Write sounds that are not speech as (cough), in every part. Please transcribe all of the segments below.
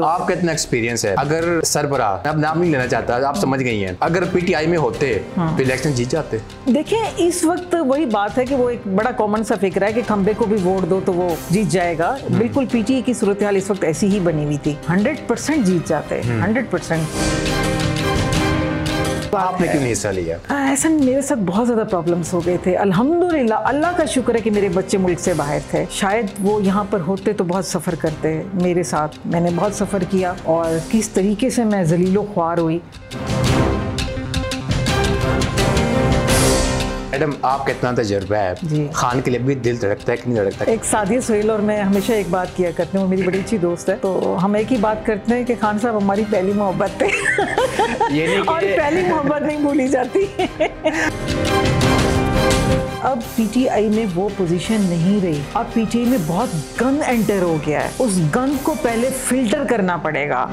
आपका इतना एक्सपीरियंस है। अगर सरबरा मैं अब नाम नहीं लेना चाहता आप समझ गई हैं। अगर पीटीआई में होते हाँ। तो इलेक्शन जीत जाते। देखिए इस वक्त वही बात है कि वो एक बड़ा कॉमन सा फ़िक्र है कि खंबे को भी वोट दो तो वो जीत जाएगा। हम्म। बिल्कुल पीटीआई की सूरत हाल इस वक्त ऐसी ही बनी हुई थी। हंड्रेड परसेंट जीत जाते। हम्म। हंड्रेड परसेंट आपने क्यों नहीं हिस्सा लिया? ऐसा मेरे साथ बहुत ज़्यादा प्रॉब्लम्स हो गए थे। अल्हम्दुलिल्लाह, अल्लाह का शुक्र है कि मेरे बच्चे मुल्क से बाहर थे। शायद वो यहाँ पर होते तो बहुत सफ़र करते मेरे साथ। मैंने बहुत सफ़र किया और किस तरीके से मैं जलीलो ख्वार हुई। मैडम आपका इतना तजर्बा जी। है। खान के लिए भी दिल धड़कता है कि नहीं धड़कता? एक सादिया सोहेल और मैं हमेशा एक बात किया करते हैं वो मेरी बड़ी अच्छी दोस्त है तो हम एक ही बात करते हैं कि खान साहब हमारी पहली मोहब्बत थे (laughs) ये नहीं और पहली मोहब्बत नहीं भूली जाती। अब पीटीआई में वो पोजीशन नहीं रही। अब पीटीआई में बहुत गन एंटर हो गया है। उस गन को पहले फ़िल्टर करना पड़ेगा।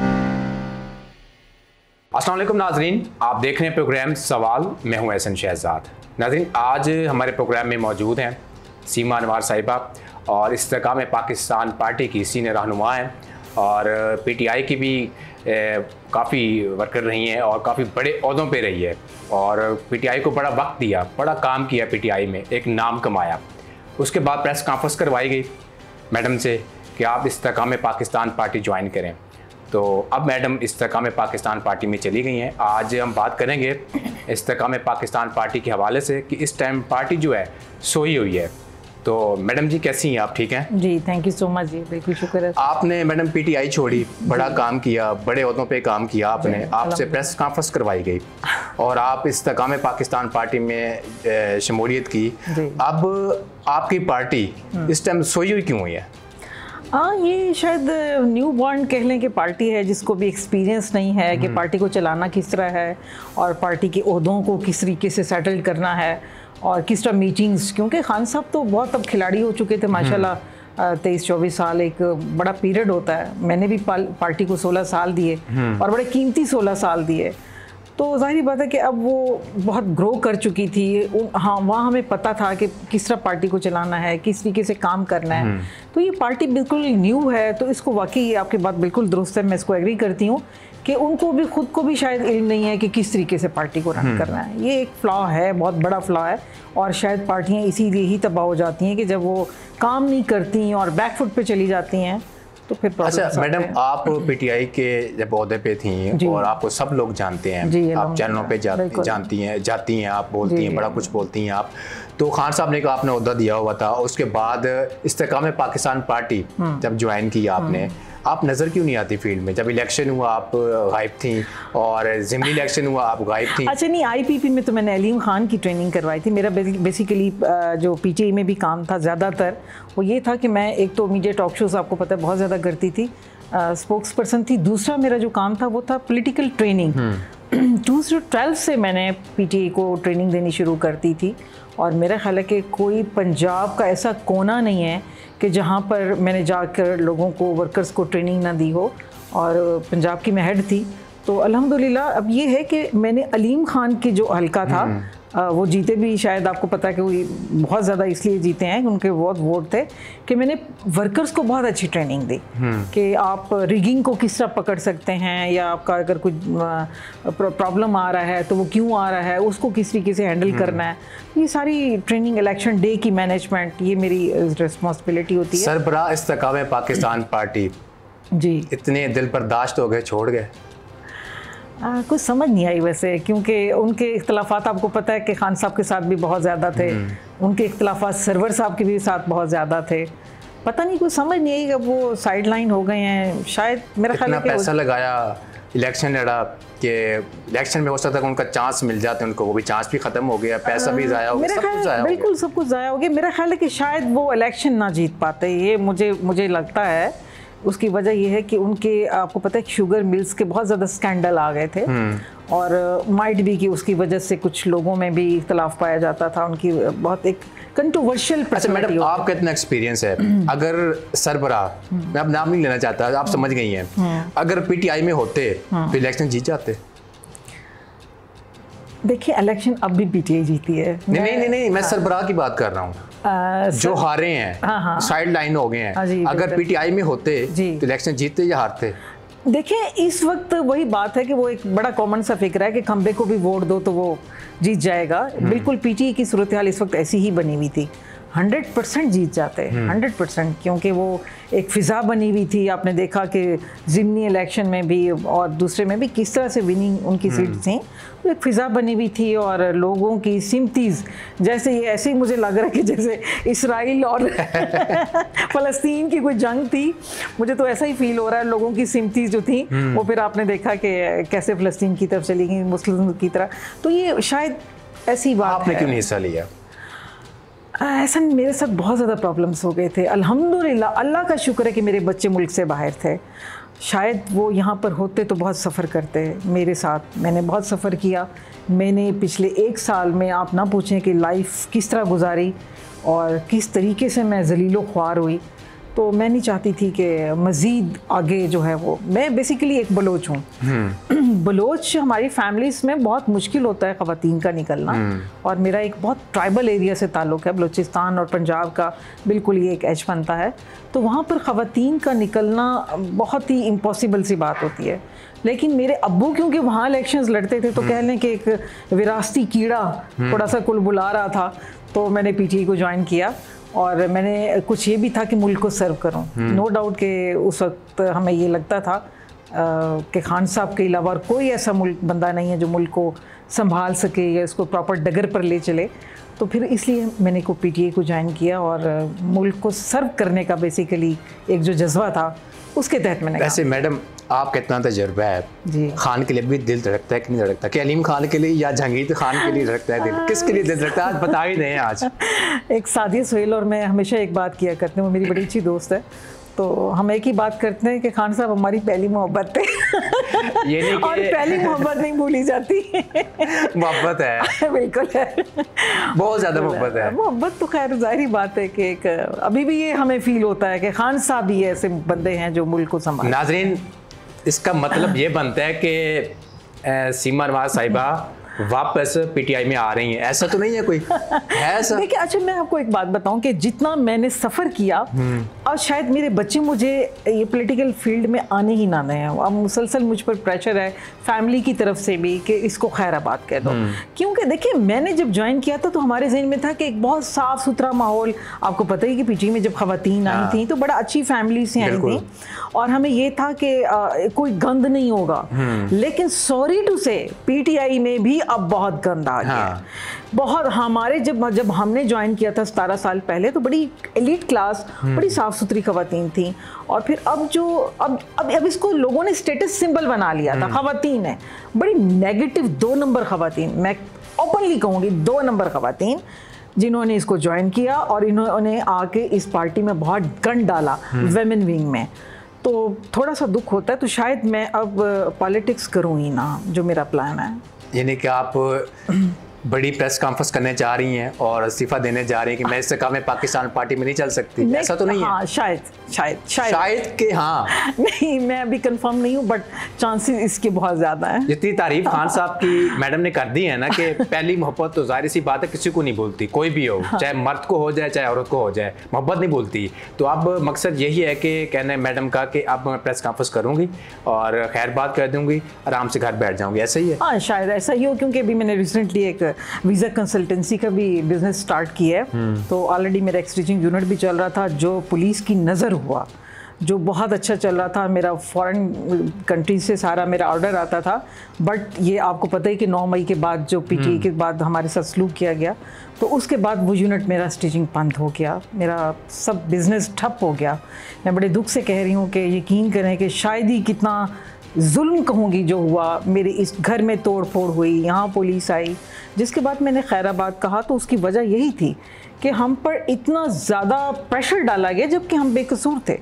वालेकुम नाजरीन। आप देख रहे हैं प्रोग्राम सवाल। मैं हूँ एहसन शहजाद। नाजरीन, आज हमारे प्रोग्राम में मौजूद हैं सीमा अनवार साहिबा और इस्तेकाम पाकिस्तान पार्टी की सीनियर रहनुमा हैं और पीटीआई की भी काफ़ी वर्कर रही हैं और काफ़ी बड़े अहदों पे रही है। और पीटीआई को बड़ा वक्त दिया, बड़ा काम किया पीटीआई में, एक नाम कमाया। उसके बाद प्रेस कॉन्फ्रेंस करवाई गई मैडम से कि आप इस्तेकाम पाकिस्तान पार्टी ज्वाइन करें। तो अब मैडम इस्तेकाम पाकिस्तान पार्टी में चली गई हैं। आज हम बात करेंगे इस्तकाम पाकिस्तान पार्टी के हवाले से कि इस टाइम पार्टी जो है सोई हुई है। तो मैडम जी कैसी हैं? आप ठीक हैं? जी थैंक यू सो मच जी बिल्कुल शुक्र है। आपने मैडम पीटीआई छोड़ी बड़ा काम किया बड़े अहदों पे काम किया आपने। आपसे प्रेस कॉन्फ्रेंस करवाई गई और आप इस्तेकाम पाकिस्तान पार्टी में शमूलियत की। अब आपकी पार्टी इस टाइम सोई हुई क्यों हुई है? हाँ ये शायद न्यू बॉर्न कह लें कि पार्टी है जिसको भी एक्सपीरियंस नहीं है कि पार्टी को चलाना किस तरह है और पार्टी के अहदों को किस तरीके से सेटल करना है और किस तरह मीटिंग्स क्योंकि खान साहब तो बहुत अब खिलाड़ी हो चुके थे माशाल्लाह तेईस चौबीस साल एक बड़ा पीरियड होता है। मैंने भी पार्टी को सोलह साल दिए और बड़े कीमती सोलह साल दिए। तो ज़ाहिर बात है कि अब वो बहुत ग्रो कर चुकी थी। हाँ वहाँ हमें पता था कि किस तरह पार्टी को चलाना है किस तरीके से काम करना है। तो ये पार्टी बिल्कुल न्यू है तो इसको वाकई आपकी बात बिल्कुल दुरुस्त है मैं इसको एग्री करती हूँ कि उनको भी खुद को भी शायद इल्म नहीं है कि किस तरीके से पार्टी को रन करना है। ये एक फ्लॉ है बहुत बड़ा फ्लॉ है और शायद पार्टियाँ इसीलिए ही तबाह हो जाती हैं कि जब वो काम नहीं करती और बैक फुट पे चली जाती हैं तो फिर अच्छा मैडम आप पीटीआई के जब अहदे पे थी और आपको सब लोग जानते हैं आप चैनलों पे जा, जानती हैं जाती हैं आप बोलती हैं बड़ा कुछ बोलती हैं आप। तो खान साहब ने कहा आपने अहदा दिया हुआ था। उसके बाद इस्तेकाम पाकिस्तान पार्टी हम्म। जब ज्वाइन की आपने आप नज़र क्यों नहीं आती फ़ील्ड में? जब इलेक्शन हुआ आप गायब थी और जिमनी इलेक्शन हुआ आप गायब थी। अच्छा नहीं आईपीपी में तो मैंने अलीम खान की ट्रेनिंग करवाई थी। मेरा बेसिकली जो पीटीआई में भी काम था ज़्यादातर वो ये था कि मैं एक तो मीडिया टॉक शोज़ आपको पता है बहुत ज़्यादा करती थी। स्पोक्स पर्सन थी। दूसरा मेरा जो काम था वो था पोलिटिकल ट्रेनिंग (clears throat) टू से ट्वेल्थ से मैंने पीटीए को ट्रेनिंग देनी शुरू कर दी थी और मेरा ख्याल है कि कोई पंजाब का ऐसा कोना नहीं है कि जहाँ पर मैंने जाकर लोगों को वर्कर्स को ट्रेनिंग ना दी हो और पंजाब की मैं हेड थी। तो अल्हम्दुलिल्लाह अब ये है कि मैंने अलीम खान के जो हल्का था अ, वो जीते भी शायद आपको पता है कि वो बहुत ज़्यादा इसलिए जीते हैं कि उनके बहुत वोट थे कि मैंने वर्कर्स को बहुत अच्छी ट्रेनिंग दी कि आप रिगिंग को किस तरह पकड़ सकते हैं या आपका अगर कुछ प्रॉब्लम आ रहा है तो वो क्यों आ रहा है उसको किस तरीके से हैंडल करना है। ये सारी ट्रेनिंग इलेक्शन डे की मैनेजमेंट ये मेरी रिस्पॉन्सिबिलिटी होती है। सरबरा इस्तेकाम पाकिस्तान पार्टी जी। इतने दिल बर्दाश्त हो गए छोड़ गए। आ, कुछ समझ नहीं आई वैसे क्योंकि उनके इख्तलाफात आपको पता है कि खान साहब के साथ भी बहुत ज़्यादा थे। उनके इख्तलाफात सरवर साहब के भी साथ बहुत ज़्यादा थे। पता नहीं कुछ समझ नहीं आई कि वो साइड लाइन हो गए हैं। शायद मेरा ख्याल है पैसा लगाया इलेक्शन लड़ा कि इलेक्शन में हो सकता है उनका चांस मिल जाते उनको वो भी चांस भी खत्म हो गया पैसा भी ज़ाया हो गया सब कुछ ज़ाया बिल्कुल सब कुछ ज़ाया हो गया। मेरा ख्याल है कि शायद वो इलेक्शन ना जीत पाते ये मुझे मुझे लगता है। उसकी वजह यह है कि उनके आपको पता है शुगर मिल्स के बहुत ज़्यादा स्कैंडल आ गए थे। और माइट भी कि उसकी वजह से कुछ लोगों में भी इख्तलाफ पाया जाता था उनकी बहुत एक कंट्रोवर्शियल अच्छा मैडम आपका इतना एक्सपीरियंस है। अगर सरबरा मैं अब नाम नहीं लेना चाहता आप समझ गई हैं। अगर पीटीआई में होते तो इलेक्शन जीत जाते। देखिए इलेक्शन अब भी पीटीआई जीती है। नहीं नहीं नहीं नहीं मैं सरबराह की बात कर रहा हूँ। आ, जो हारे हैं हाँ, हाँ। साइड लाइन हो गए हाँ हैं अगर पीटीआई में होते। तो इलेक्शन जीतते या हारते देखिए इस वक्त वही बात है कि वो एक बड़ा कॉमन सा फ़िक्र है कि खंबे को भी वोट दो तो वो जीत जाएगा हम्म। बिल्कुल पीटीए की सूरत हाल इस वक्त ऐसी ही बनी हुई थी हंड्रेड परसेंट जीत जाते हैं हम्म। हंड्रेड परसेंट क्योंकि वो एक फ़िज़ा बनी हुई थी आपने देखा कि ज़िमनी इलेक्शन में भी और दूसरे में भी किस तरह से विनिंग उनकी सीट हम्म। थी तो एक फ़िज़ा बनी हुई थी और लोगों की सिमतीज़ जैसे ये ऐसे ही मुझे लग रहा है कि जैसे इसराइल और (laughs) फ़लस्तीन की कोई जंग थी मुझे तो ऐसा ही फील हो रहा है लोगों की सिमतीज़ जो थी हम्म। वो फिर आपने देखा कि कैसे फ़लस्तीन की तरफ़ चली गई मुस्लिम की तरह तो ये शायद ऐसी बात आपने क्यों नहीं हिस्सा लिया ऐसा मेरे साथ बहुत ज़्यादा प्रॉब्लम्स हो गए थे। अल्हम्दुलिल्लाह, अल्लाह का शुक्र है कि मेरे बच्चे मुल्क से बाहर थे। शायद वो यहाँ पर होते तो बहुत सफ़र करते मेरे साथ। मैंने बहुत सफ़र किया। मैंने पिछले एक साल में आप ना पूछें कि लाइफ किस तरह गुजारी और किस तरीके से मैं जलीलो ख्वार हुई। तो मैं नहीं चाहती थी कि मज़ीद आगे जो है वो मैं बेसिकली एक बलोच हूँ। बलोच हमारी फैमिलीज़ में बहुत मुश्किल होता है ख़वातीन का निकलना। और मेरा एक बहुत ट्राइबल एरिया से ताल्लुक़ है बलूचिस्तान और पंजाब का बिल्कुल ये एक एज बनता है। तो वहाँ पर ख़वातीन का निकलना बहुत ही इम्पॉसिबल सी बात होती है। लेकिन मेरे अब्बू क्योंकि वहाँ इलेक्शंस लड़ते थे तो कह लें कि एक विरासती कीड़ा थोड़ा सा कुल बुला रहा था तो मैंने पीटीआई को ज्वाइन किया। और मैंने कुछ ये भी था कि मुल्क को सर्व करूँ। नो डाउट कि उस वक्त हमें ये लगता था कि खान साहब के अलावा और कोई ऐसा मुल्क बंदा नहीं है जो मुल्क को संभाल सके या इसको प्रॉपर डगर पर ले चले। तो फिर इसलिए मैंने को पीटीए को ज्वाइन किया और मुल्क को सर्व करने का बेसिकली एक जो जज्बा था उसके तहत मैंने वैसे मैडम आपका इतना तजर्बा है। जी। खान के लिए भी दिल धड़कता है कि नहीं धड़कता? कि अलीम खान के लिए या जहांगीर खान के लिए धड़कता है दिल? किसके लिए दिल धड़कता है? आज बता ही नहीं आज। (laughs) एक सादिया सुहेल और मैं हमेशा एक बात किया करते हैं वो मेरी बड़ी अच्छी दोस्त है। तो हम एक ही बात करते हैं कि खान साहब हमारी पहली मोहब्बत थे (laughs) ये नहीं और पहली मोहब्बत नहीं भूली जाती। मोहब्बत है। (laughs) बिल्कुल है। बहुत ज़्यादा मोहब्बत है। मोहब्बत तो खैर ज़ाहिर बात है कि एक अभी भी ये हमें फील होता है कि खान साहब ही ऐसे बंदे हैं जो मुल्क को संभाल नाजरीन इसका मतलब ये बनता है कि सीमा नवाज़ साहिबा वापस पीटीआई में आ रही हैं। ऐसा तो नहीं है कोई। (laughs) है ऐसा? देखिए अच्छा मैं आपको एक बात बताऊँ कि जितना मैंने सफ़र किया और शायद मेरे बच्चे मुझे ये पॉलिटिकल फ़ील्ड में आने ही ना दें। अब मुसलसल मुझ पर प्रेशर है फैमिली की तरफ़ से भी कि इसको खैराबाद कह दो। क्योंकि देखिए मैंने जब ज्वाइन किया था तो हमारे जहन में था कि एक बहुत साफ़ सुथरा माहौल। आपको पता ही कि पीटी में जब खवतिन आई हाँ। थी तो बड़ा अच्छी फैमिली से आई थी। और हमें ये था कि कोई गंद नहीं होगा। लेकिन सॉरी टू से पीटीआई में भी अब बहुत गंद आ गया हाँ। बहुत हमारे जब जब हमने ज्वाइन किया था सतारह साल पहले तो बड़ी एलिट क्लास बड़ी साफ़ सुथरी खवतिन थी। और फिर अब जो अब अब अब इसको लोगों ने स्टेटस सिंबल बना लिया था खवतिन है। बड़ी नेगेटिव दो नंबर खवतिन मैं ओपनली कहूँगी दो नंबर खवतिन जिन्होंने इसको ज्वाइन किया और इन्होंने आके इस पार्टी में बहुत गंद डाला वेमेन विंग में। तो थोड़ा सा दुख होता है तो शायद मैं अब पॉलिटिक्स करूँ ही ना जो मेरा प्लान है। यानी कि आप बड़ी प्रेस कॉन्फ्रेंस करने जा रही हैं और इस्तीफा देने जा रही हैं कि मैं इससे कहा मैं पाकिस्तान पार्टी में नहीं चल सकती। ऐसा तो नहीं हाँ? है शायद शायद शायद। शायद कि हाँ। नहीं मैं अभी कंफर्म नहीं हूँ बट चांसेस इसके बहुत ज़्यादा हैं। जितनी तारीफ़ खान साहब की मैडम ने कर दी है ना कि (laughs) पहली मोहब्बत तो ज़ाहिर सी बात है किसी को नहीं बोलती कोई भी हो चाहे मर्द को हो जाए चाहे औरत को हो जाए मोहब्बत नहीं बोलती। तो अब मकसद यही है कि कहने मैडम का कि अब मैं प्रेस कॉन्फ्रेंस करूँगी और खैर बात कर दूँगी आराम से घर बैठ जाऊँगी ऐसा ही है। हाँ शायद ऐसा ही हो क्योंकि अभी मैंने रिसेंटली एक वीज़ा कंसल्टेंसी का भी बिज़नेस स्टार्ट किया है। तो ऑलरेडी मेरा एक्सचेंजिंग यूनिट भी चल रहा था जो पुलिस की नज़र हुआ जो बहुत अच्छा चल रहा था। मेरा फॉरेन कंट्री से सारा मेरा ऑर्डर आता था। बट ये आपको पता है कि 9 मई के बाद जो पीटी के बाद हमारे साथ सलूक किया गया तो उसके बाद वो यूनिट मेरा स्टिचिंग बंद हो गया। मेरा सब बिज़नेस ठप हो गया। मैं बड़े दुख से कह रही हूँ कि यकीन करें कि शायद ही कितना जुल्म कहूँगी जो हुआ मेरे इस घर में तोड़ फोड़ हुई यहाँ पुलिस आई। जिसके बाद मैंने खैराबाद कहा तो उसकी वजह यही थी कि हम पर इतना ज़्यादा प्रेशर डाला गया जबकि हम बेकसूर थे।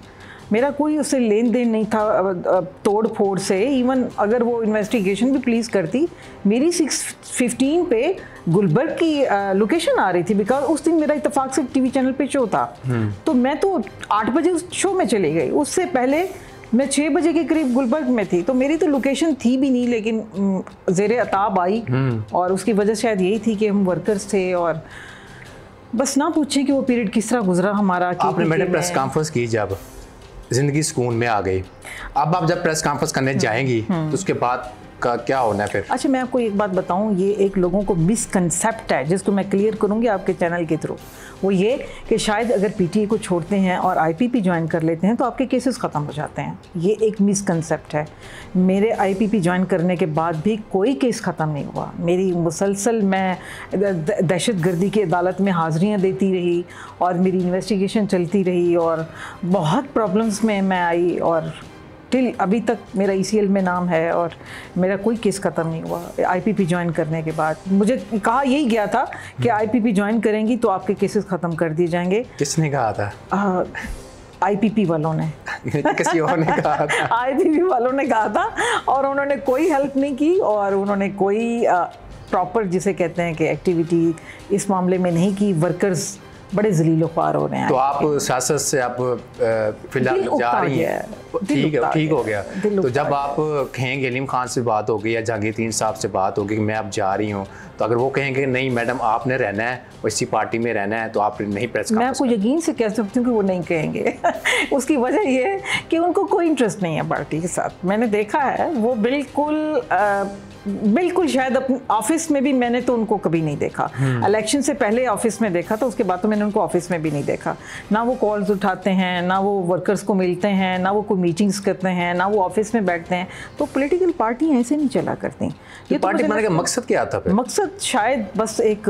मेरा कोई उससे लेन देन नहीं था तोड़ फोड़ से। इवन अगर वो इन्वेस्टिगेशन भी प्लीज़ करती मेरी सिक्स फिफ्टीन पे गुलबर्ग की लोकेशन आ रही थी बिकॉज़ उस दिन मेरा इतफाक से टीवी चैनल पे शो था। तो मैं तो आठ बजे उस शो में चली गई। उससे पहले मैं छः बजे के करीब गुलबर्ग में थी तो मेरी तो लोकेशन थी भी नहीं लेकिन जेर अताब आई और उसकी वजह शायद यही थी कि हम वर्कर्स थे और बस ना पूछें कि वो पीरियड किस तरह गुजरा हमारा आपने मैडम प्रेस कॉन्फ्रेंस की जब ज़िंदगी सुकून में आ गई। अब आप जब प्रेस कॉन्फ्रेंस करने हम्म। जाएँगी तो उसके बाद का क्या होना है फिर? अच्छा मैं आपको एक बात बताऊँ, ये एक लोगों को मिसकनसेप्ट है, जिसको मैं क्लियर करूँगी आपके चैनल के थ्रू वो ये कि शायद अगर पीटीए को छोड़ते हैं और आईपीपी ज्वाइन कर लेते हैं तो आपके केसेस ख़त्म हो जाते हैं। ये एक मिसकंसेप्ट है। मेरे आईपीपी ज्वाइन करने के बाद भी कोई केस ख़त्म नहीं हुआ। मेरी मुसलसल मैं दहशत गर्दी की अदालत में हाज़िरियाँ देती रही और मेरी इन्वेस्टिगेशन चलती रही और बहुत प्रॉब्लम्स में मैं आई और टिल अभी तक मेरा ई में नाम है और मेरा कोई केस ख़त्म नहीं हुआ। आईपीपी ज्वाइन करने के बाद। मुझे कहा यही गया था कि आईपीपी ज्वाइन करेंगी तो आपके केसेस ख़त्म कर दिए जाएँगे। किसने कहा था? आईपीपी वालों ने। (laughs) किसी और ने कहा था? (laughs) आईपीपी वालों ने कहा था और उन्होंने कोई हेल्प नहीं की और उन्होंने कोई प्रॉपर जिसे कहते हैं कि एक्टिविटी इस मामले में नहीं की। वर्कर्स बड़े जलील ख्वार हो रहे हैं। तो आप सियासत से आप फ़िलहाल जा रही हैं। ठीक है ठीक हो गया। तो जब आप कहेंगे अलीम खान से बात होगी या जहांगीर साहब से बात होगी कि मैं अब जा रही हूँ तो अगर वो कहेंगे नहीं मैडम आपने रहना है और इसी पार्टी में रहना है तो आप नहीं प्रेस मैं आपको यकीन से कह सकती हूँ कि वो नहीं कहेंगे। (laughs) उसकी वजह ये है कि उनको कोई इंटरेस्ट नहीं है पार्टी के साथ। मैंने देखा है वो बिल्कुल बिल्कुल शायद ऑफ़िस में भी मैंने तो उनको कभी नहीं देखा। इलेक्शन से पहले ऑफ़िस में देखा तो उसके बाद तो मैंने उनको ऑफ़िस में भी नहीं देखा। ना वो कॉल्स उठाते हैं ना वो वर्कर्स को मिलते हैं ना वो कोई मीटिंग्स करते हैं ना वो ऑफ़िस में बैठते हैं। तो पोलिटिकल पार्टी ऐसे नहीं चला करती। ये तो पार्टी बनाने का मकसद क्या था मकसद शायद बस एक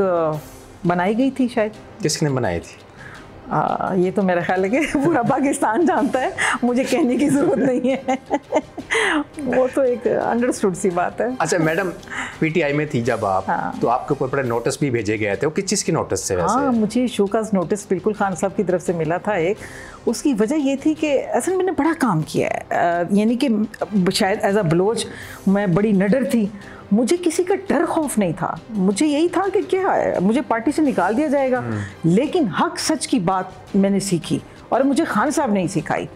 बनाई गई थी शायद। किसने बनाई थी? आ, ये तो मेरा ख्याल है कि (laughs) पूरा पाकिस्तान जानता है। मुझे कहने की ज़रूरत नहीं है। (laughs) वो तो एक अंडरस्टूड सी बात है। अच्छा मैडम पीटीआई में थी जब आप हाँ। तो आपके ऊपर बड़े नोटिस भी भेजे गए थे। वो किस चीज़ की नोटिस से वैसे? हाँ मुझे शो का नोटिस बिल्कुल खान साहब की तरफ़ से मिला था एक। उसकी वजह ये थी कि असल मैंने बड़ा काम किया है। यानी कि शायद एज अ बलोच मैं बड़ी नडर थी। मुझे किसी का डर खौफ नहीं था। मुझे यही था कि क्या है मुझे पार्टी से निकाल दिया जाएगा। हम्म। लेकिन हक सच की बात मैंने सीखी और मुझे खान साहब ने ही सिखाई।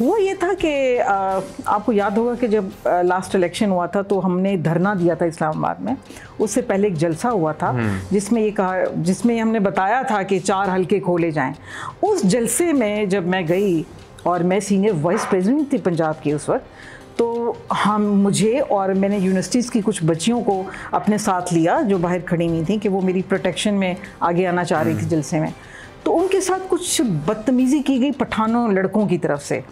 वो ये था कि आपको याद होगा कि जब लास्ट इलेक्शन हुआ था तो हमने धरना दिया था इस्लामाबाद में। उससे पहले एक जलसा हुआ था हम्म। जिसमें ये कहा जिसमें हमने बताया था कि चार हल्के खोले जाएँ। उस जलसे में जब मैं गई और मैं सीनियर वाइस प्रेसिडेंट थी पंजाब की उस वक्त तो हम मुझे और मैंने यूनिवर्सिटीज़ की कुछ बच्चियों को अपने साथ लिया जो बाहर खड़ी हुई थी कि वो मेरी प्रोटेक्शन में आगे आना चाह रही थी हम्म। जलसे में तो उनके साथ कुछ बदतमीज़ी की गई पठानों लड़कों की तरफ़ से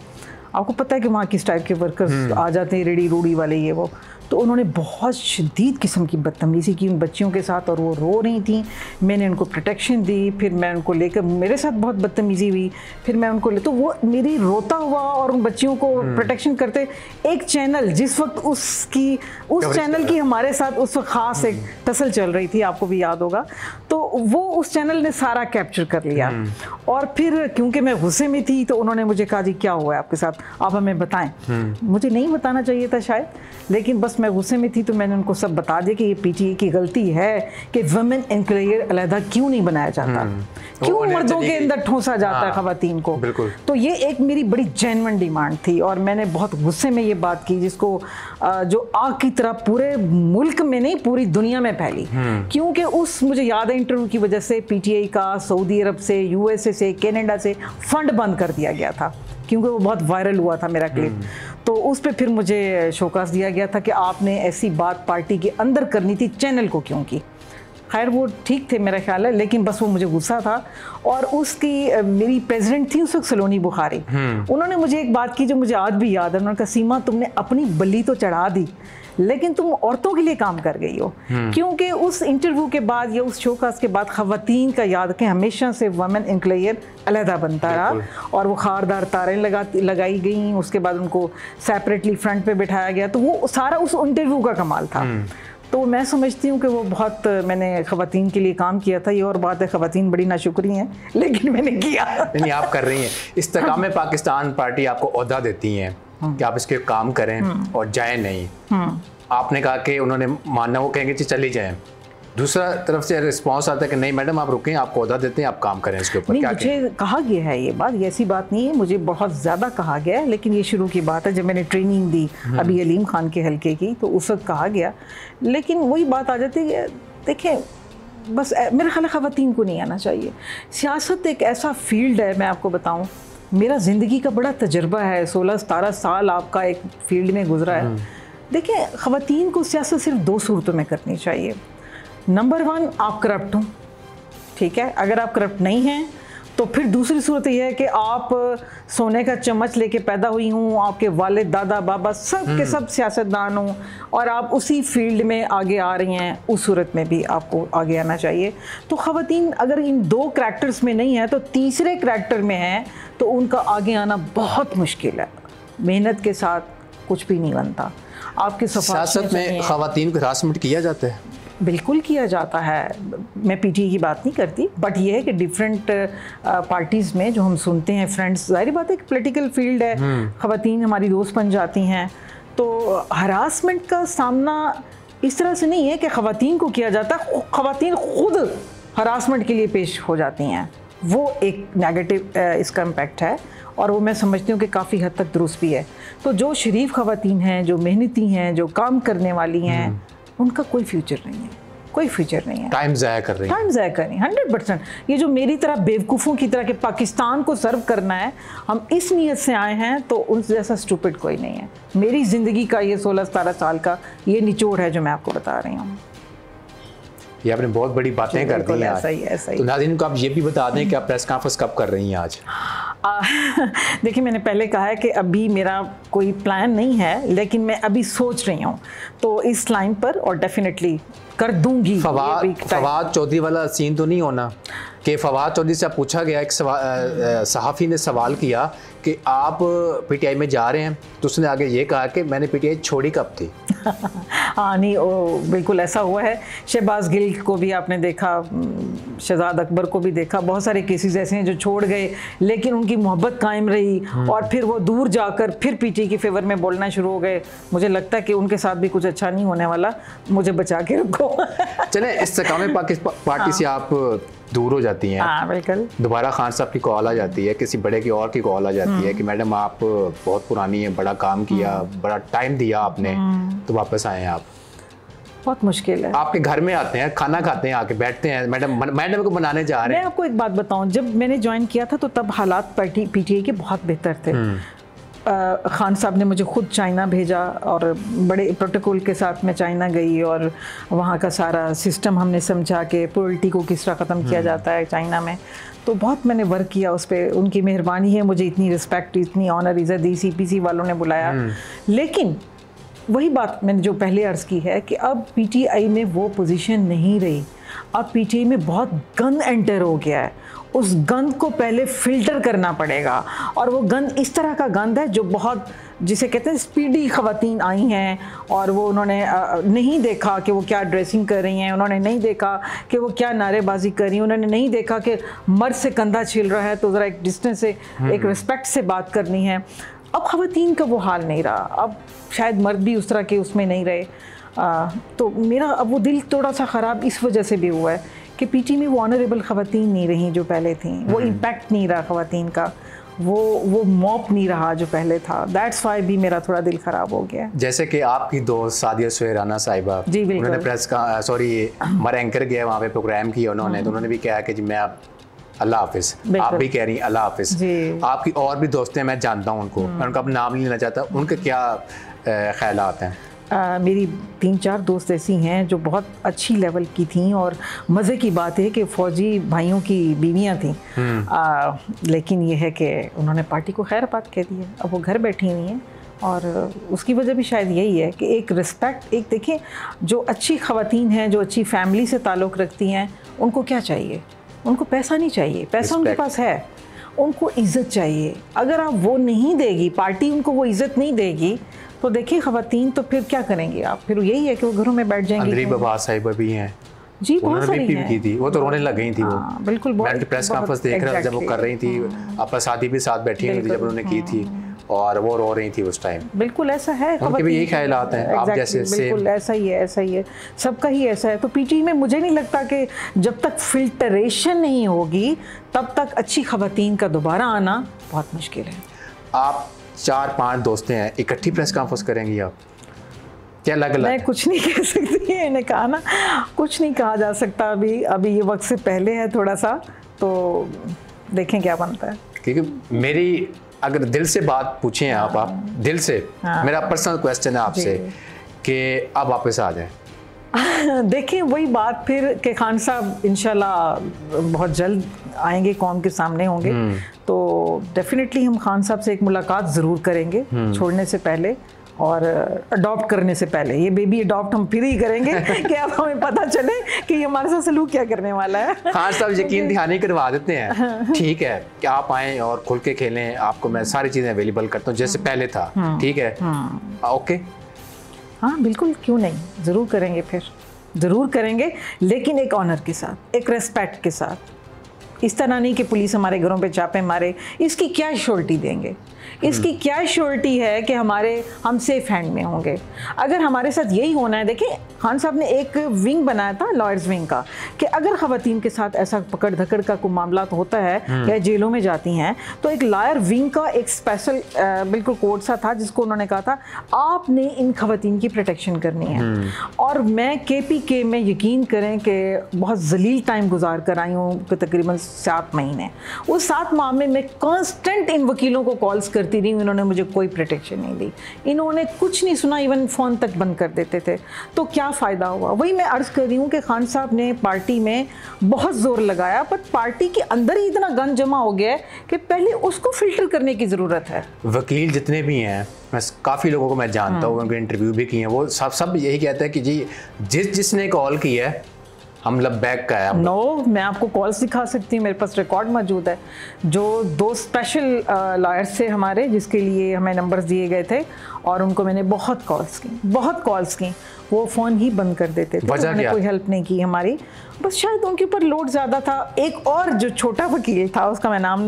आपको पता है कि वहाँ किस टाइप के वर्कर्स हम्म। आ जाते हैं रेडी रूढ़ी वाले ये वो तो उन्होंने बहुत शदीद किस्म की बदतमीज़ी की उन बच्चियों के साथ और वो रो रही थी। मैंने उनको प्रोटेक्शन दी फिर मैं उनको लेकर मेरे साथ बहुत बदतमीज़ी हुई फिर मैं उनको ले तो वो मेरी रोता हुआ और उन बच्चियों को प्रोटेक्शन हम्म। करते। एक चैनल जिस वक्त उसकी उस चैनल की हमारे साथ उस वक्त ख़ास एक हम्म। तसल चल रही थी आपको भी याद होगा। तो वो उस चैनल ने सारा कैप्चर कर लिया। हम्म। और फिर क्योंकि मैं गुस्से में थी तो उन्होंने मुझे कहा जी क्या हुआ है आपके साथ? आप हमें बताएँ। मुझे नहीं बताना चाहिए था शायद लेकिन बस मैं गुस्से में थी तो मैंने उनको सब बता दिया कि ये पीटीए की गलती है कि वुमेन इंक्लायर अलहदा क्यों नहीं बनाया जाता हम्म। क्यों मर्दों के अंदर ठोसा जाता है हाँ, खातन को? बिल्कुल। तो ये एक मेरी बड़ी जेनवन डिमांड थी और मैंने बहुत गुस्से में ये बात की जिसको जो आग की तरह पूरे मुल्क में नहीं पूरी दुनिया में फैली। हम्म। क्योंकि उस मुझे याद है इंटरव्यू की वजह से पीटीआई का सऊदी अरब से यूएसए से कनाडा से फंड बंद कर दिया गया था। क्योंकि वो बहुत वायरल हुआ था मेरा क्लिप हम्म। तो उस पर फिर मुझे शोकास दिया गया था कि आपने ऐसी बात पार्टी के अंदर करनी थी चैनल को क्यों की? खैर वो ठीक थे मेरा ख्याल है लेकिन बस वो मुझे गुस्सा था। और उसकी मेरी प्रेसिडेंट थी उस वक्त सलोनी बुखारी। हम्म। उन्होंने मुझे एक बात की जो मुझे आज भी याद है। उन्होंने कहा सीमा तुमने अपनी बली तो चढ़ा दी लेकिन तुम औरतों के लिए काम कर गई हो। हम्म। क्योंकि उस इंटरव्यू के बाद या उस शोकास के बाद खातन का याद के हमेशा से वमेन इंक्लेयर अलहदा बनता रहा। और वो खारदार तारें लगा लगाई गई उसके बाद उनको सेपरेटली फ्रंट पे बिठाया गया। तो वो सारा उस इंटरव्यू का कमाल था। हम्म। तो मैं समझती हूँ कि वो बहुत मैंने खातन के लिए काम किया था ये और बात है खातन बड़ी नाशुक्री हैं (laughs) लेकिन मैंने किया नहीं आप कर रही हैं इस तकाम हाँ। पाकिस्तान पार्टी आपको अहदा देती हैं कि आप इसके काम करें हम्म। और जाए नहीं हाँ। आपने कहा कि उन्होंने मानना वो कहेंगे चली जाए दूसरा तरफ़ से रिस्पांस आता है कि नहीं मैडम आप रुकें आपको अहदा देते हैं आप काम करें इसके ऊपर क्या मुझे कहा? गया है ये बात ये ऐसी बात नहीं है मुझे बहुत ज़्यादा कहा गया है लेकिन ये शुरू की बात है जब मैंने ट्रेनिंग दी हम्म। अभी अलीम खान के हल्के की तो उस वक्त कहा गया। लेकिन वही बात आ जाती है देखें बस मेरे ख्याल खातन को नहीं आना चाहिए। सियासत एक ऐसा फ़ील्ड है मैं आपको बताऊँ मेरा ज़िंदगी का बड़ा तजर्बा है सोलह सतारह साल आपका एक फ़ील्ड में गुजरा है। हम्म। देखिए ख़वातीन को सियासत सिर्फ़ दो सूरतों में करनी चाहिए। नंबर वन आप करप्ट हों। ठीक है? अगर आप करप्ट नहीं हैं तो फिर दूसरी सूरत यह है कि आप सोने का चम्मच लेके पैदा हुई हूँ आपके वाले दादा बाबा सब के हम्म। सब सियासतदान हों और आप उसी फ़ील्ड में आगे आ रही हैं उस सूरत में भी आपको आगे आना चाहिए। तो ख़वान अगर इन दो करैक्टर्स में नहीं है तो तीसरे करैक्टर में हैं तो उनका आगे आना बहुत मुश्किल है। मेहनत के साथ कुछ भी नहीं बनता। आपके सियासत में ख़वान को हरासमेंट किया जाता है? बिल्कुल किया जाता है। मैं पीटी की बात नहीं करती बट ये है कि डिफरेंट पार्टीज़ में जो हम सुनते हैं फ्रेंड्स ज़ाहिर बात है कि पोलिटिकल फ़ील्ड है। हम्म। ख़वान हमारी दोस्त बन जाती हैं। तो हरासमेंट का सामना इस तरह से नहीं है कि ख़वान को किया जाता है ख़वान खुद हरासमेंट के लिए पेश हो जाती हैं। वो एक नेगेटिव इसका इम्पेक्ट है और वो मैं समझती हूँ कि काफ़ी हद तक दुरुस्त भी है। तो जो शरीफ ख़वान हैं जो मेहनती हैं जो काम करने वाली हैं हम्म। उनका कोई फ्यूचर नहीं है। कोई फ्यूचर नहीं है। टाइम ज़ाया कर रही टाइम ज़ाया कर रही हंड्रेड परसेंट ये जो मेरी तरह बेवकूफ़ों की तरह के पाकिस्तान को सर्व करना है हम इस नीयत से आए हैं तो उन जैसा स्टूपिड कोई नहीं है। मेरी ज़िंदगी का ये सोलह सतारह साल का ये निचोड़ है जो मैं आपको बता रही हूँ। ये आपने बहुत बड़ी बातें कर दी ऐसा ही ऐसा ही। तो नाजिन को आप ये भी बता दें कि आप प्रेस कॉन्फ्रेंस कब कर रही हैं आज? (laughs) देखिए मैंने पहले कहा है कि अभी मेरा कोई प्लान नहीं है लेकिन मैं अभी सोच रही हूँ। तो इस लाइन पर और डेफिनेटली कर दूँगी। फवाद फवाद चौधरी वाला सीन तो नहीं होना कि फवाद चौधरी से पूछा गया एक सहाफ़ी ने सवाल किया कि आप पीटीआई में जा रहे हैं तो उसने आगे ये कहा कि मैंने पीटीआई छोड़ी कब थी? (laughs) हाँ नहीं ओ, बिल्कुल ऐसा हुआ है। शहबाज गिल को भी आपने देखा शहजाद अकबर को भी देखा। बहुत सारे केसेस ऐसे हैं जो छोड़ गए लेकिन उनकी मोहब्बत कायम रही हम्म। और फिर वो दूर जाकर फिर पीटी के फेवर में बोलना शुरू हो गए। मुझे लगता है कि उनके साथ भी कुछ अच्छा नहीं होने वाला। मुझे बचा के रखो। (laughs) चले इस पार्टी से। आप दूर हो जाती हैं हाँ, बिल्कुल दोबारा खान साहब की कॉल आ जाती है किसी बड़े की और की कॉल आ जाती है हम्म। कि मैडम आप बहुत पुरानी है बड़ा काम किया हम्म। बड़ा टाइम दिया आपने हम्म। तो वापस आए हैं आप बहुत मुश्किल है आपके घर में आते हैं खाना खाते हैं आके बैठते हैं मैडम मैडम को बनाने जा रहे हैं मैं आपको एक बात बताऊँ जब मैंने ज्वाइन किया था तो तब हालात पीटीआई के बहुत बेहतर थे ख़ान साहब ने मुझे ख़ुद चाइना भेजा और बड़े प्रोटोकॉल के साथ मैं चाइना गई और वहाँ का सारा सिस्टम हमने समझा कि पोल्टी को किस तरह ख़त्म किया हम्म। जाता है चाइना में। तो बहुत मैंने वर्क किया उस पर उनकी मेहरबानी है मुझे इतनी रिस्पेक्ट इतनी ऑनर इज़्ज़त दी सी वालों ने बुलाया। हम्म। लेकिन वही बात मैंने जो पहले अर्ज़ की है कि अब पीटीआई में वो पोजीशन नहीं रही। अब पीटीआई में बहुत गंद एंटर हो गया है। उस गंद को पहले फ़िल्टर करना पड़ेगा। और वो गंद इस तरह का गंद है जो बहुत जिसे कहते हैं स्पीडी ख़वातीन आई हैं और वो उन्होंने नहीं देखा कि वो क्या ड्रेसिंग कर रही हैं उन्होंने नहीं देखा कि वो क्या नारेबाजी कर रही हैं उन्होंने नहीं देखा कि मर्द से कंधा छिल रहा है तो ज़रा एक डिस्टेंस से एक रिस्पेक्ट से बात करनी है। अब ख़वातीन का वो हाल नहीं रहा। अब शायद मर्द भी उस तरह के उसमें नहीं रहे। आ, तो मेरा अब वो दिल थोड़ा सा ख़राब इस वजह से भी हुआ है। कि पीटी में वो ऑनरेबल ख़वातीन नहीं रही जो पहले थी। वो इम्पैक्ट हम्म। नहीं रहा ख़वातीन का। वो वो मॉप नहीं रहा जो पहले था। दैट्स वाई भी मेरा थोड़ा दिल ख़राब हो गया। जैसे कि आपकी दोस्त सादिया सुहराना साहिबा जी उन्होंने प्रेस का सॉरी हमारे एंकर गया वहाँ पे प्रोग्राम किया उन्होंने तो उन्होंने भी कहा कि जी मैं आप अल्लाह हाफिज़। आप भी कह रही हैं अल्लाह हाफिज़। आपकी और भी दोस्तें मैं जानता हूँ उनको। हम्म। मैं उनका नाम नहीं लेना चाहता। उनके क्या ख्याल हैं? आ, मेरी तीन चार दोस्त ऐसी हैं जो बहुत अच्छी लेवल की थी और मज़े की बात है कि फ़ौजी भाइयों की बीवियाँ थी। हम्म। लेकिन यह है कि उन्होंने पार्टी को खैर बात कह दी है। अब वो घर बैठी हुई हैं और उसकी वजह भी शायद यही है कि एक रिस्पेक्ट एक देखें जो अच्छी ख़वातीन हैं जो अच्छी फैमिली से ताल्लुक़ रखती हैं उनको क्या चाहिए? उनको पैसा नहीं चाहिए। पैसा उनके पास है। उनको इज़्ज़त चाहिए। अगर आप वो नहीं देगी पार्टी उनको वो इज़्ज़त नहीं देगी तो देखिए खातन तो फिर क्या करेंगे आप? फिर यही है कि वो घरों में बैठ जाएँगे बाबा साहिबा भी हैं। जी बहुत सारी हैं की थी। वो तो रोने लग गई थी वो। हाँ, बिल्कुल मैं प्रेस कॉन्फ्रेंस देख रहा था जब वो कर रही थी अपना शादी भी साथ बैठी हुई थी जब उन्होंने की थी। और वो रो रही थी उस टाइम बिल्कुल ऐसा है उनके भी यही ख्याल आते हैं आप जैसे बिल्कुल ऐसा ही है ऐसा ही है। सबका ही ऐसा है। तो पीटी में मुझे नहीं लगता कि जब तक फिल्टरेशन नहीं होगी तब तक अच्छी खवतिन का दोबारा आना बहुत मुश्किल है। आप चार पाँच दोस्तें हैं इकट्ठी प्रेस कॉन्फ्रेंस करेंगी आप। क्या अलग अलग मैं कुछ नहीं कह सकती इन्हें कहा ना कुछ नहीं कहा जा सकता अभी अभी ये वक्त से पहले है थोड़ा सा तो देखें क्या बनता है। क्योंकि मेरी अगर दिल से बात पूछें आप आप दिल से हाँ। मेरा पर्सनल क्वेश्चन है आपसे कि आप वापस आ जाएँ। (laughs) देखिए वही बात फिर कि खान साहब इंशाल्लाह बहुत जल्द आएँगे कौम के सामने होंगे। तो डेफिनेटली हम खान साहब से एक मुलाकात ज़रूर करेंगे छोड़ने से पहले और अडॉप्ट करने से पहले। ये बेबी अडॉप्ट हम फिर ही करेंगे (laughs) कि अब हमें पता चले कि ये हमारे साथ सलूक क्या करने वाला है। खान साहब (laughs) यकीन दहानी करवा देते हैं। ठीक है कि आप आएँ और खुल के खेलें आपको मैं सारी चीज़ें अवेलेबल करता हूँ जैसे पहले था। ठीक है? ओके हाँ बिल्कुल, क्यों नहीं? ज़रूर करेंगे फिर। ज़रूर करेंगे, लेकिन एक ऑनर के साथ, एक रेस्पेक्ट के साथ। इस तरह नहीं कि पुलिस हमारे घरों पे चापे मारे। इसकी क्या श्योरिटी देंगे? इसकी क्या श्योरिटी है कि हमारे हम सेफ़ हैंड में होंगे? अगर हमारे साथ यही होना है देखिए खान साहब ने एक विंग बनाया था लॉयर्स विंग का कि अगर खातन के साथ ऐसा पकड़ धकड़ का कोई मामला तो होता है या जेलों में जाती हैं तो एक लॉयर विंग का एक स्पेशल बिल्कुल कोड सा था जिसको उन्होंने कहा था आपने इन खातन की प्रोटेक्शन करनी है। और मैं के पी के में यकीन करें कि बहुत जलील टाइम गुजार कर आई हूँ तकरीबन सात महीने। उस सात मामले में मैं कॉन्स्टेंट इन वकीलों को कॉल्स करती रही इन्होंने मुझे कोई प्रोटेक्शन नहीं दी। इन्होंने कुछ नहीं सुना इवन फ़ोन तक बंद कर देते थे। तो क्या फ़ायदा हुआ? वही मैं अर्ज़ कर रही हूँ कि खान साहब ने पार्टी में बहुत ज़ोर लगाया पर पार्टी के अंदर ही इतना गन जमा हो गया है कि पहले उसको फ़िल्टर करने की ज़रूरत है। वकील जितने भी हैं मैं काफ़ी लोगों को मैं जानता हूँ उनके इंटरव्यू भी किए हैं। वो सब सब यही कहते हैं कि जी जिस जिसने कॉल की है हम लब बैक का है नो no, मैं आपको कॉल्स दिखा सकती हूँ मेरे पास रिकॉर्ड मौजूद है। जो दो स्पेशल लॉयर्स थे हमारे जिसके लिए हमें नंबर्स दिए गए थे और उनको मैंने बहुत कॉल्स की बहुत कॉल्स की। वो फ़ोन ही बंद कर देते थे उन्होंने तो कोई हेल्प नहीं की हमारी। बस शायद उनके ऊपर लोड ज़्यादा था। एक और जो छोटा वकील था उसका मैं नाम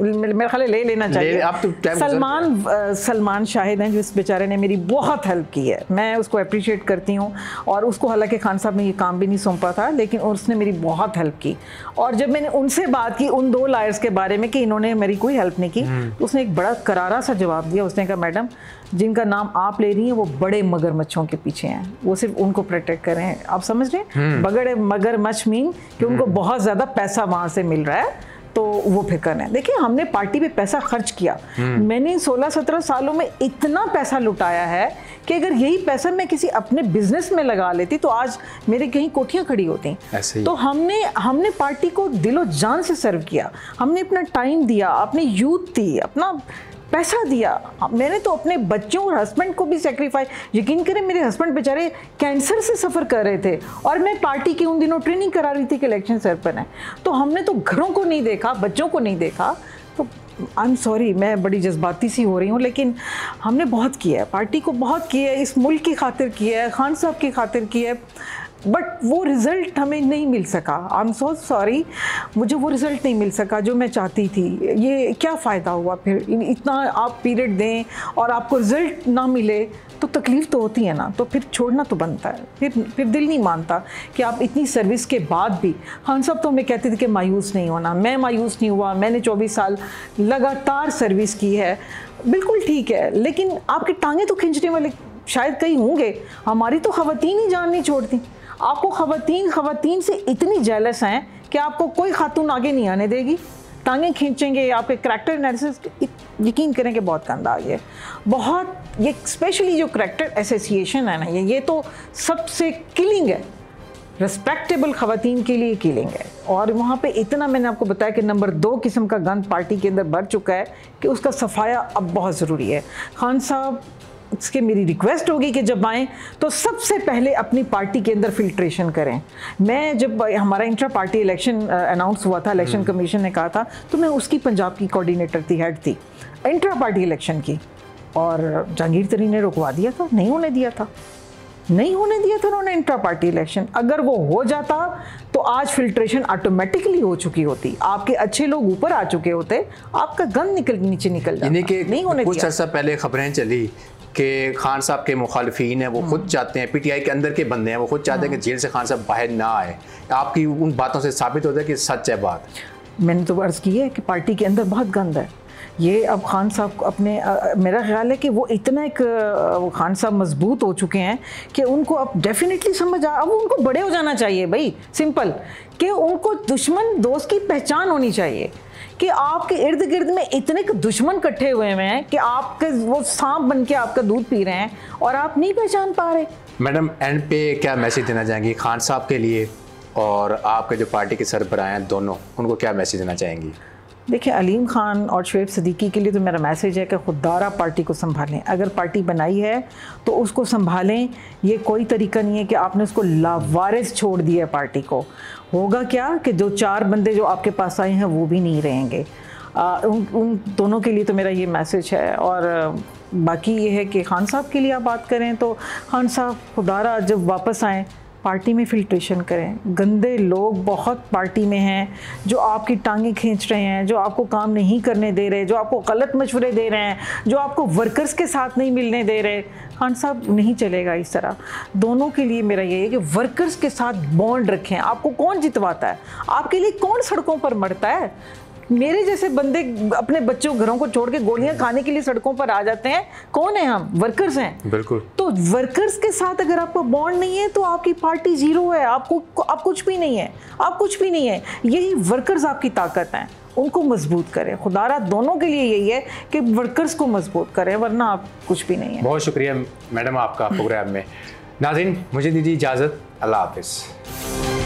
मेरे ख्याल ले लेना चाहिए। आप तो सलमान सलमान शाहिद हैं जिस बेचारे ने मेरी बहुत हेल्प की है। मैं उसको अप्रिशिएट करती हूँ और उसको हालाँकि खान साहब ने ये काम भी नहीं सौंपा था लेकिन उसने मेरी बहुत हेल्प की। और जब मैंने उनसे बात की उन दो लायर्स के बारे में कि इन्होंने मेरी कोई हेल्प नहीं की हम्म। तो उसने एक बड़ा करारा सा जवाब दिया। उसने कहा मैडम जिनका नाम आप ले रही हैं वो बड़े मगरमच्छों के पीछे हैं। वो सिर्फ़ उनको प्रोटेक्ट करें आप समझ रहे हैं? हम्म। बगड़े मगरमच्छ मीन कि उनको हम्म। बहुत ज़्यादा पैसा वहाँ से मिल रहा है तो वो फिर करना है। देखिए हमने पार्टी पे पैसा खर्च किया। हम्म। मैंने 16-17 सालों में इतना पैसा लुटाया है कि अगर यही पैसा मैं किसी अपने बिज़नेस में लगा लेती तो आज मेरे कहीं कोठियाँ खड़ी होती। तो हमने हमने पार्टी को दिलो जान से सर्व किया। हमने अपना टाइम दिया अपनी यूथ थी अपना पैसा दिया। मैंने तो अपने बच्चों और हस्बैंड को भी सेक्रीफाइस यकीन करें, मेरे हस्बैंड बेचारे कैंसर से सफ़र कर रहे थे और मैं पार्टी की उन दिनों ट्रेनिंग करा रही थी कि इलेक्शन सर पर है। तो हमने तो घरों को नहीं देखा, बच्चों को नहीं देखा। तो आई एम सॉरी मैं बड़ी जज्बाती सी हो रही हूँ, लेकिन हमने बहुत किया है। पार्टी को बहुत किया है, इस मुल्क की खातिर किया है, खान साहब की खातिर किया है। बट वो रिज़ल्ट हमें नहीं मिल सका। आई एम सो सॉरी मुझे वो रिज़ल्ट नहीं मिल सका जो मैं चाहती थी। ये क्या फ़ायदा हुआ फिर? इतना आप पीरियड दें और आपको रिज़ल्ट ना मिले तो तकलीफ़ तो होती है ना। तो फिर छोड़ना तो बनता है। फिर फिर दिल नहीं मानता कि आप इतनी सर्विस के बाद भी। हम सब तो हमें कहते थे कि मायूस नहीं होना। मैं मायूस नहीं हुआ। मैंने 24 साल लगातार सर्विस की है। बिल्कुल ठीक है, लेकिन आपके टांगे तो खींचने वाले शायद कई होंगे। हमारी तो खवतिन ही जान नहीं छोड़ती। आपको खवतिन खवतिन से इतनी जेलस हैं कि आपको कोई खातून आगे नहीं आने देगी। टांगे खींचेंगे आपके करेक्टर एनालिसिस यकीन करें कि बहुत गंदा गया बहुत, ये स्पेशली जो करेक्टर एसोसिएशन है ना, ये ये तो सबसे किलिंग है। रिस्पेक्टेबल खातन के लिए किलिंग है। और वहाँ पे इतना मैंने आपको बताया कि नंबर दो किस्म का गंद पार्टी के अंदर बढ़ चुका है कि उसका सफाया अब बहुत ज़रूरी है। खान साहब उसके मेरी रिक्वेस्ट होगी कि जब आएँ तो सबसे पहले अपनी पार्टी के अंदर फिल्ट्रेशन करें। मैं जब हमारा इंट्रा पार्टी इलेक्शन अनाउंस हुआ था इलेक्शन कमीशन हम्म। ने कहा था तो मैं उसकी पंजाब की कोऑर्डिनेटर थी हेड थी इंट्रा पार्टी इलेक्शन की। और जहांगीर तरीन ने रुकवा दिया था नहीं होने दिया था। नहीं होने दिया था उन्होंने इंट्रा पार्टी इलेक्शन अगर वो हो जाता तो आज फिल्ट्रेशन ऑटोमेटिकली हो चुकी होती। आपके अच्छे लोग ऊपर आ चुके होते आपका गंद निकल नीचे निकल जाता। नहीं होने कुछ अर्सा पहले खबरें चली कि खान साहब के मुखालफी हैं वो खुद चाहते हैं पीटीआई के अंदर के बंदे हैं वो खुद चाहते हैं कि जेल से खान साहब बाहर ना आए। आपकी उन बातों से साबित होता है कि सच है बात। मैंने तो अर्ज़ की है कि पार्टी के अंदर बहुत गंद है। ये अब खान साहब को अपने आ, मेरा ख्याल है कि वो इतना एक खान साहब मज़बूत हो चुके हैं कि उनको अब डेफिनेटली समझ आ अब उनको बड़े हो जाना चाहिए भाई सिंपल कि उनको दुश्मन दोस्त की पहचान होनी चाहिए। कि आपके इर्द गिर्द में इतने दुश्मन इकट्ठे हुए हुए हैं कि आपके वो सांप बन के आपका दूध पी रहे हैं और आप नहीं पहचान पा रहे। मैडम, एंड पे क्या मैसेज देना चाहेंगी खान साहब के लिए और आपके जो पार्टी के सरबराह हैं दोनों, उनको क्या मैसेज देना चाहेंगी? देखिए अलीम खान और शुएब सदीकी के लिए तो मेरा मैसेज है कि खुदारा पार्टी को संभालें। अगर पार्टी बनाई है तो उसको संभालें। ये कोई तरीका नहीं है कि आपने उसको लावारिस छोड़ दिया है पार्टी को। होगा क्या कि जो चार बंदे जो आपके पास आए हैं वो भी नहीं रहेंगे? आ, उन उन दोनों के लिए तो मेरा ये मैसेज है। और बाकी ये है कि खान साहब के लिए आप बात करें तो खान साहब खुदारा जब वापस आएँ पार्टी में फिल्ट्रेशन करें। गंदे लोग बहुत पार्टी में हैं, जो आपकी टांगें खींच रहे हैं, जो आपको काम नहीं करने दे रहे, जो आपको गलत मशवरे दे रहे हैं, जो आपको वर्कर्स के साथ नहीं मिलने दे रहे। खान साहब, नहीं चलेगा इस तरह। दोनों के लिए मेरा ये है कि वर्कर्स के साथ बॉन्ड रखें। आपको कौन जितवाता है? आपके लिए कौन सड़कों पर मरता है? मेरे जैसे बंदे अपने बच्चों घरों को छोड़ के गोलियाँ खाने के लिए सड़कों पर आ जाते हैं? कौन है हम? वर्कर्स हैं। बिल्कुल। तो वर्कर्स के साथ अगर आपका बॉन्ड नहीं है तो आपकी पार्टी ज़ीरो है। आपको आप कुछ भी नहीं है। आप कुछ भी नहीं है। यही वर्कर्स आपकी ताकत हैं। उनको मज़बूत करें। खुदारा दोनों के लिए यही है कि वर्कर्स को मज़बूत करें वरना आप कुछ भी नहीं है। बहुत शुक्रिया मैडम आपका प्रोग्राम में। नाजिन मुझे दीजिए इजाज़त। अल्लाह हाफिज़।